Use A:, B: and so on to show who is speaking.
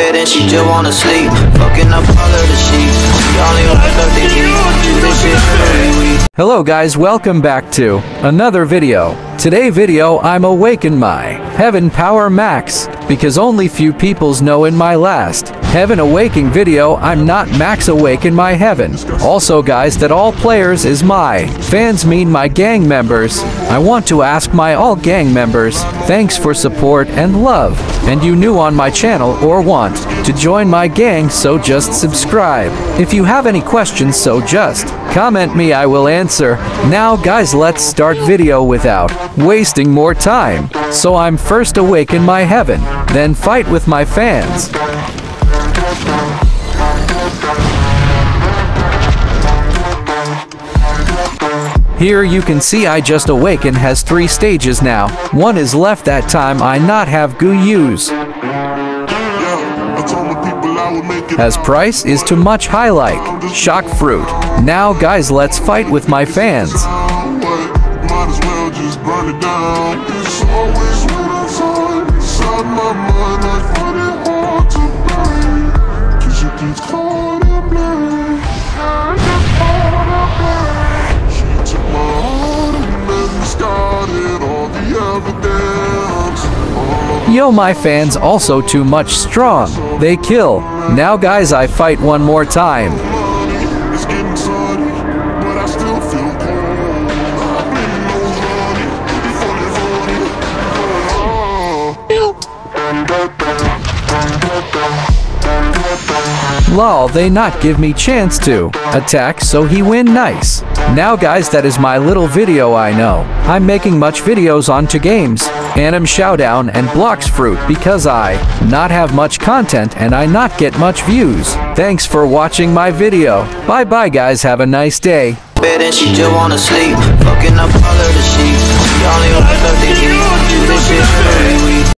A: bed and she just wanna sleep. Fucking up all of the sheets. She only wake up to eat.
B: Hello guys, welcome back to another video. Today video I'm awaken my Heaven Power Max because only few peoples know in my last Heaven Awaking video I'm not max awaken my heaven. Also guys that all players is my fans mean my gang members. I want to ask my all gang members thanks for support and love and you new on my channel or want to join my gang so just subscribe. If you have any questions so just comment me I will answer. Now guys let's start video without wasting more time. So I'm first awaken my heaven, then fight with my fans. Here you can see I Just Awaken has three stages now. One is left that time I not have Gu use. As price is too much high like. Shock fruit. Now guys let's fight with my fans. Yo my fans also too much strong. They kill. Now guys I fight one more time. Lol, they not give me chance to attack so he win nice. Now guys that is my little video I know. I'm making much videos onto games, Anime Showdown and Blox Fruit because I not have much content and I not get much views. Thanks for watching my video. Bye bye guys have a nice day.
A: Bed and she just wanna sleep. Fucking up the.